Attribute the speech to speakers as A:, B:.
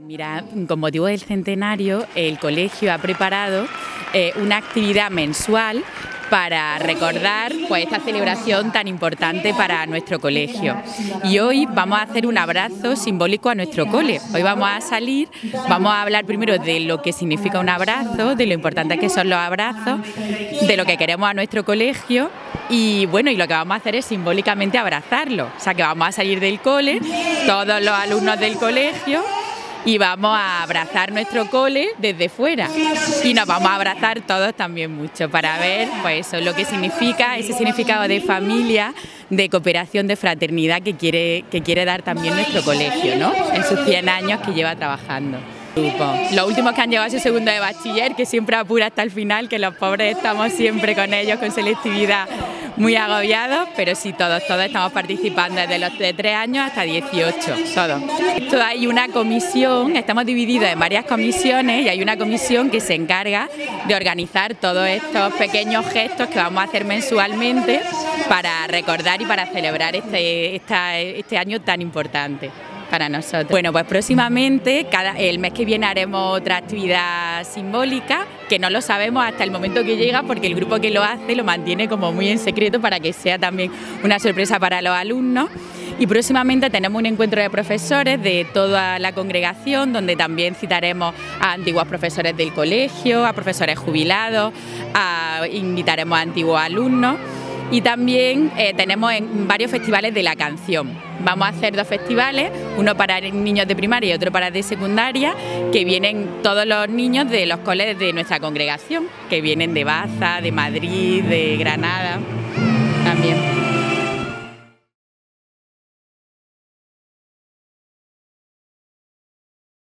A: Mira, con motivo del centenario, el colegio ha preparado eh, una actividad mensual para recordar pues, esta celebración tan importante para nuestro colegio. Y hoy vamos a hacer un abrazo simbólico a nuestro cole. Hoy vamos a salir, vamos a hablar primero de lo que significa un abrazo, de lo importante que son los abrazos, de lo que queremos a nuestro colegio y bueno, y lo que vamos a hacer es simbólicamente abrazarlo. O sea que vamos a salir del cole, todos los alumnos del colegio y vamos a abrazar nuestro cole desde fuera. Y nos vamos a abrazar todos también mucho para ver pues lo que significa ese significado de familia de cooperación de fraternidad que quiere que quiere dar también nuestro colegio ¿no? en sus 100 años que lleva trabajando. Los últimos que han llegado a su segundo de bachiller, que siempre apura hasta el final, que los pobres estamos siempre con ellos, con selectividad muy agobiados, pero sí, todos, todos estamos participando desde los de 3 años hasta 18, todos. Esto hay una comisión, estamos divididos en varias comisiones y hay una comisión que se encarga de organizar todos estos pequeños gestos que vamos a hacer mensualmente para recordar y para celebrar este, este año tan importante para nosotros. Bueno, pues próximamente, cada, el mes que viene haremos otra actividad simbólica, que no lo sabemos hasta el momento que llega, porque el grupo que lo hace lo mantiene como muy en secreto para que sea también una sorpresa para los alumnos. Y próximamente tenemos un encuentro de profesores de toda la congregación, donde también citaremos a antiguos profesores del colegio, a profesores jubilados, a, invitaremos a antiguos alumnos y también eh, tenemos en varios festivales de la canción. Vamos a hacer dos festivales, uno para niños de primaria y otro para de secundaria, que vienen todos los niños de los coles de nuestra congregación, que vienen de Baza, de Madrid, de Granada.